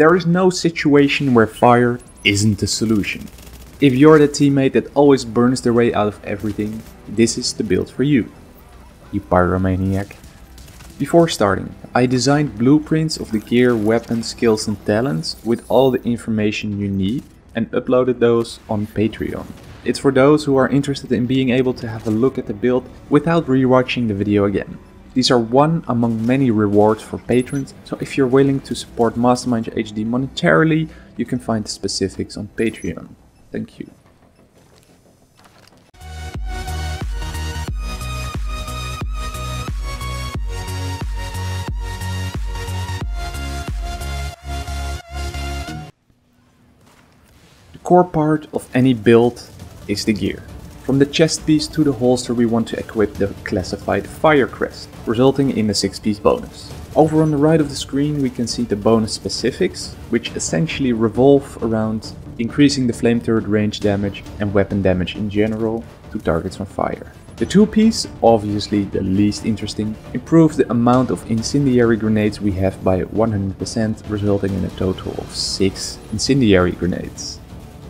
there is no situation where fire isn't the solution. If you're the teammate that always burns their way out of everything, this is the build for you. You pyromaniac. Before starting, I designed blueprints of the gear, weapons, skills and talents with all the information you need and uploaded those on Patreon. It's for those who are interested in being able to have a look at the build without rewatching the video again. These are one among many rewards for patrons, so if you're willing to support Mastermind HD monetarily, you can find the specifics on Patreon. Thank you. The core part of any build is the gear. From the chest piece to the holster we want to equip the classified Firecrest, resulting in a 6 piece bonus. Over on the right of the screen we can see the bonus specifics, which essentially revolve around increasing the flame turret range damage and weapon damage in general to targets on fire. The two-piece, obviously the least interesting, improves the amount of incendiary grenades we have by 100% resulting in a total of 6 incendiary grenades.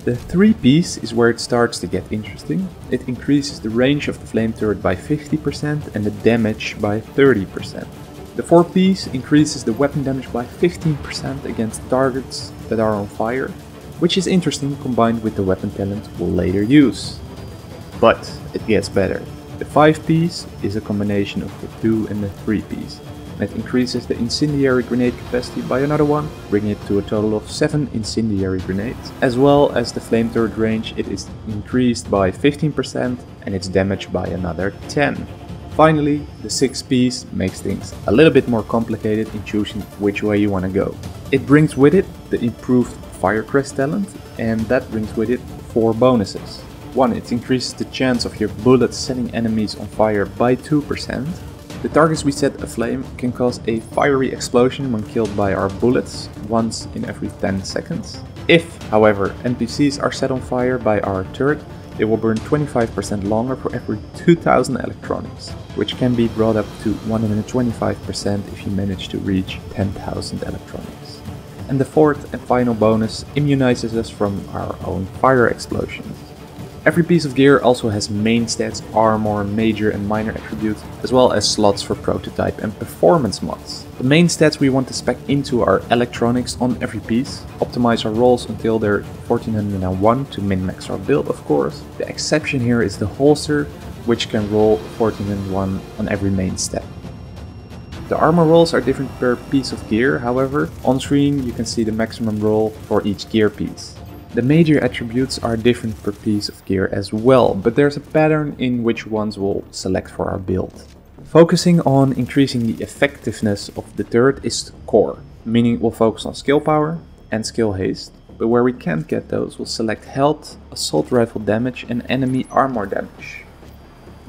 The 3 piece is where it starts to get interesting. It increases the range of the flame turret by 50% and the damage by 30%. The 4 piece increases the weapon damage by 15% against targets that are on fire, which is interesting combined with the weapon talent we'll later use. But it gets better. The 5 piece is a combination of the 2 and the 3 piece. And it increases the incendiary grenade capacity by another one, bringing it to a total of 7 incendiary grenades. As well as the flame turret range, it is increased by 15% and its damage by another 10. Finally, the 6 piece makes things a little bit more complicated in choosing which way you want to go. It brings with it the improved Firecrest talent and that brings with it 4 bonuses. 1. It increases the chance of your bullets setting enemies on fire by 2%. The targets we set aflame can cause a fiery explosion when killed by our bullets once in every 10 seconds. If, however, NPCs are set on fire by our turret, they will burn 25% longer for every 2000 electronics, which can be brought up to 125% if you manage to reach 10,000 electronics. And the fourth and final bonus immunizes us from our own fire explosions. Every piece of gear also has main stats, armor, major and minor attributes, as well as slots for prototype and performance mods. The main stats we want to spec into are electronics on every piece, optimize our rolls until they're 1401 to min-max our build of course. The exception here is the holster, which can roll 1401 on every main stat. The armor rolls are different per piece of gear, however, on screen you can see the maximum roll for each gear piece. The major attributes are different per piece of gear as well, but there's a pattern in which ones we'll select for our build. Focusing on increasing the effectiveness of the turret is core, meaning we'll focus on skill power and skill haste, but where we can't get those we'll select health, assault rifle damage and enemy armor damage.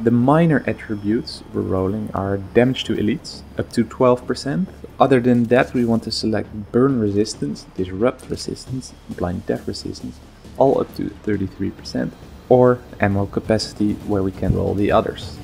The minor attributes we're rolling are damage to elites, up to 12%. Other than that we want to select burn resistance, disrupt resistance, blind deaf resistance, all up to 33%, or ammo capacity where we can roll the others.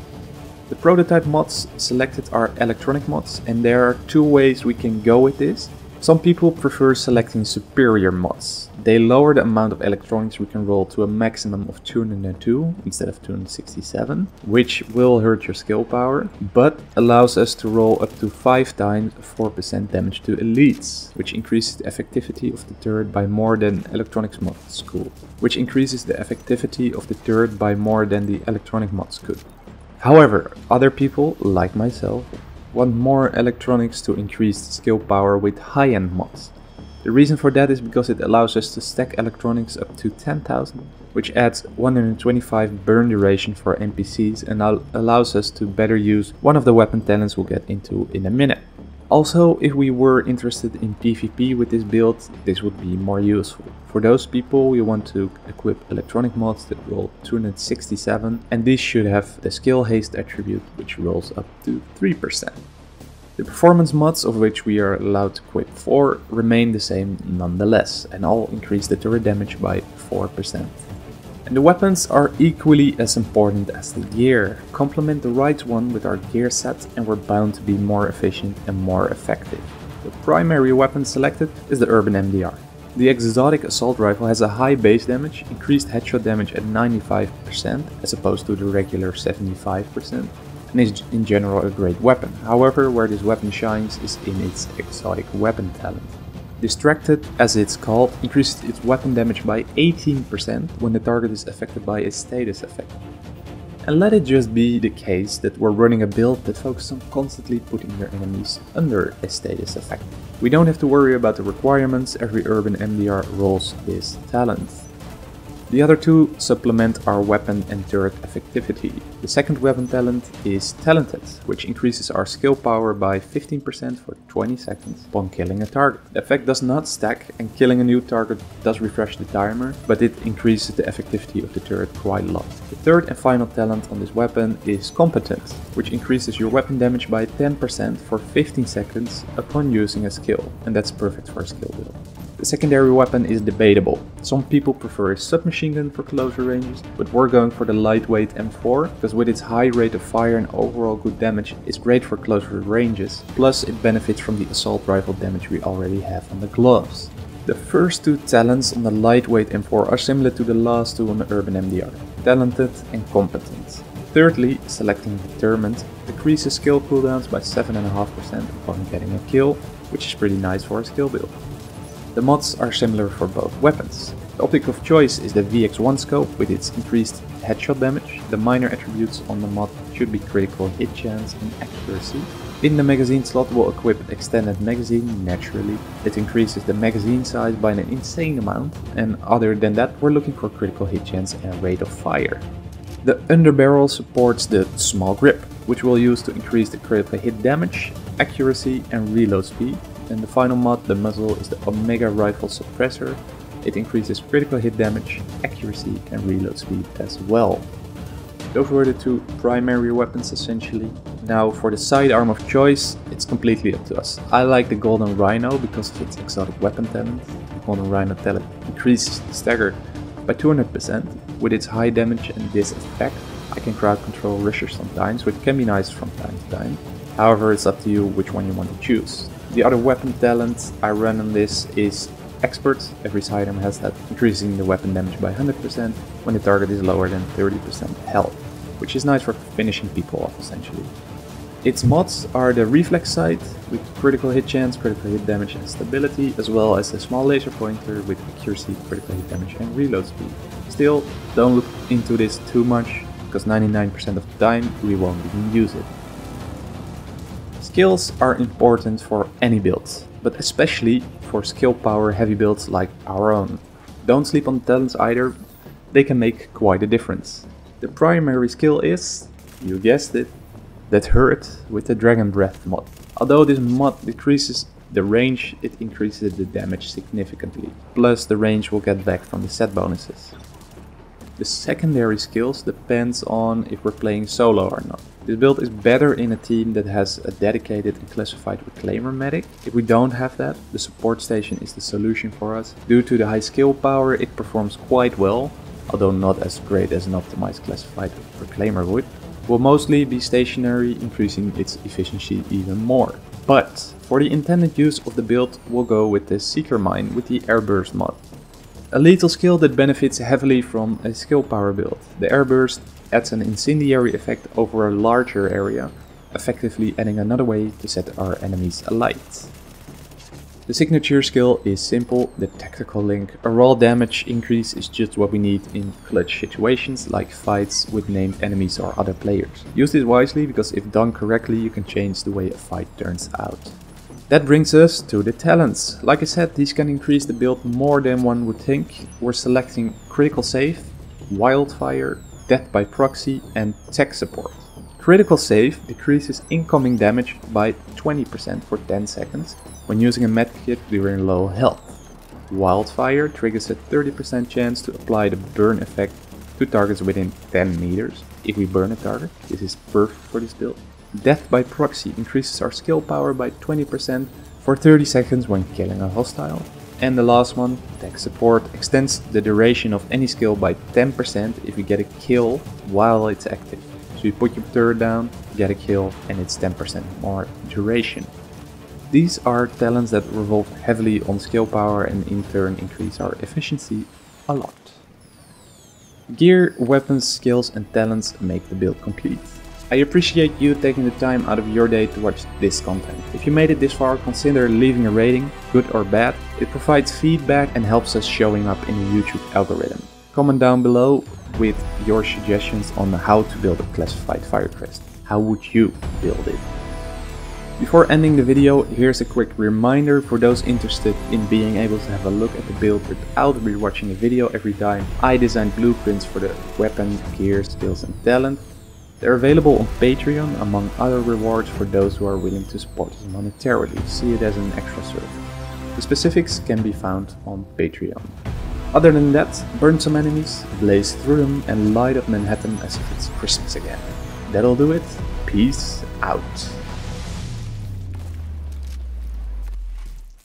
The prototype mods selected are electronic mods and there are two ways we can go with this. Some people prefer selecting superior mods. They lower the amount of electronics we can roll to a maximum of 202 instead of 267, which will hurt your skill power, but allows us to roll up to 5 times 4% damage to elites, which increases the effectivity of the turret by more than electronics mods could, which increases the effectivity of the turret by more than the electronic mods could. However, other people, like myself, want more electronics to increase skill power with high-end mods. The reason for that is because it allows us to stack electronics up to 10,000, which adds 125 burn duration for NPCs and al allows us to better use one of the weapon talents we'll get into in a minute. Also, if we were interested in PvP with this build, this would be more useful. For those people, we want to equip electronic mods that roll 267 and this should have the skill haste attribute which rolls up to 3%. The performance mods of which we are allowed to equip 4 remain the same nonetheless and all increase the turret damage by 4%. And the weapons are equally as important as the gear. Complement the right one with our gear set and we're bound to be more efficient and more effective. The primary weapon selected is the Urban MDR. The exotic assault rifle has a high base damage, increased headshot damage at 95% as opposed to the regular 75%, and is in general a great weapon. However, where this weapon shines is in its exotic weapon talent. Distracted, as it's called, increases its weapon damage by 18% when the target is affected by a status effect. And let it just be the case that we're running a build that focuses on constantly putting your enemies under a status effect. We don't have to worry about the requirements, every urban MDR rolls this talent. The other two supplement our weapon and turret effectivity. The second weapon talent is Talented, which increases our skill power by 15% for 20 seconds upon killing a target. The effect does not stack and killing a new target does refresh the timer, but it increases the effectivity of the turret quite a lot. The third and final talent on this weapon is Competent, which increases your weapon damage by 10% for 15 seconds upon using a skill, and that's perfect for a skill build. The secondary weapon is debatable. Some people prefer a submachine gun for closer ranges, but we're going for the lightweight M4 because with its high rate of fire and overall good damage, it's great for closer ranges. Plus it benefits from the assault rifle damage we already have on the gloves. The first two talents on the lightweight M4 are similar to the last two on the Urban MDR, talented and competent. Thirdly, selecting Determined decreases skill cooldowns by 7.5% upon getting a kill, which is pretty nice for a skill build. The mods are similar for both weapons. The optic of choice is the VX1 scope with its increased headshot damage. The minor attributes on the mod should be critical hit chance and accuracy. In the magazine slot we'll equip extended magazine naturally. It increases the magazine size by an insane amount and other than that we're looking for critical hit chance and rate of fire. The underbarrel supports the small grip, which we'll use to increase the critical hit damage, accuracy and reload speed. And the final mod, the muzzle, is the Omega Rifle Suppressor. It increases critical hit damage, accuracy and reload speed as well. Those were the two primary weapons essentially. Now for the sidearm of choice, it's completely up to us. I like the Golden Rhino because of its exotic weapon talent. The Golden Rhino talent increases the stagger by 200% with its high damage and this effect. I can crowd control rushers sometimes, which can be nice from time to time. However, it's up to you which one you want to choose. The other weapon talent I run on this is Expert. Every sidearm has that, increasing the weapon damage by 100% when the target is lower than 30% health, which is nice for finishing people off essentially. Its mods are the reflex sight with critical hit chance, critical hit damage and stability, as well as a small laser pointer with accuracy, critical hit damage and reload speed. Still, don't look into this too much, because 99% of the time we won't even use it. Skills are important for any build, but especially for skill power heavy builds like our own. Don't sleep on talents either, they can make quite a difference. The primary skill is, you guessed it, the turret with the Dragonbreath mod. Although this mod decreases the range, it increases the damage significantly. Plus the range will get back from the set bonuses. The secondary skills depends on if we're playing solo or not. This build is better in a team that has a dedicated and classified reclaimer medic. If we don't have that, the support station is the solution for us. Due to the high skill power, it performs quite well, although not as great as an optimized classified reclaimer would. Will mostly be stationary, increasing its efficiency even more. But for the intended use of the build, we'll go with the Seeker Mine with the Airburst mod. A lethal skill that benefits heavily from a skill power build. The Airburst adds an incendiary effect over a larger area, effectively adding another way to set our enemies alight. The signature skill is simple, the tactical link. A raw damage increase is just what we need in clutch situations like fights with named enemies or other players. Use this wisely because if done correctly you can change the way a fight turns out. That brings us to the talents. Like I said, these can increase the build more than one would think. We're selecting Critical Save, Wildfire, Death by Proxy and Tech Support. Critical Save decreases incoming damage by 20% for 10 seconds when using a medkit during low health. Wildfire triggers a 30% chance to apply the burn effect to targets within 10 meters. If we burn a target, this is perfect for this build. Death by proxy increases our skill power by 20% for 30 seconds when killing a hostile. And the last one, tech support, extends the duration of any skill by 10% if you get a kill while it's active. So you put your turret down, get a kill, and it's 10% more duration. These are talents that revolve heavily on skill power and in turn increase our efficiency a lot. Gear, weapons, skills and talents make the build complete. I appreciate you taking the time out of your day to watch this content. If you made it this far, consider leaving a rating, good or bad. It provides feedback and helps us showing up in the YouTube algorithm. Comment down below with your suggestions on how to build a classified Firecrest. How would you build it? Before ending the video, here's a quick reminder for those interested in being able to have a look at the build without rewatching a video every time. I designed blueprints for the weapon, gear, skills and talent. They're available on Patreon among other rewards for those who are willing to support us monetarily, see it as an extra service. The specifics can be found on Patreon. Other than that, burn some enemies, blaze through them and light up Manhattan as if it's Christmas again. That'll do it. Peace out.